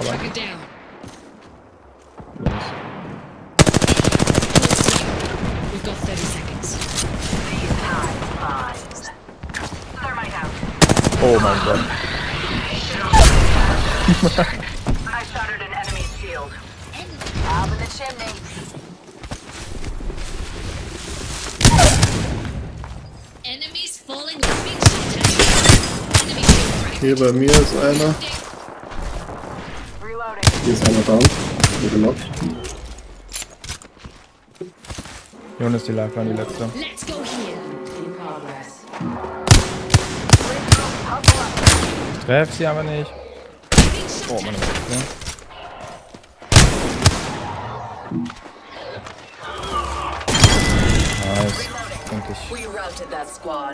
Target down. Los. We've got 30 seconds. Oh mein Gott. I shattered an enemy's shield. Out in the chimney. Enemies falling like being shot at. Enemy. Hier bei mir ist einer. Hier ist einer down. Hier gelockt. Jon ist die Lifeline, die letzte. Let's go here. Ich treff sie aber nicht. Oh, meine Gott. Nice. Denke ich.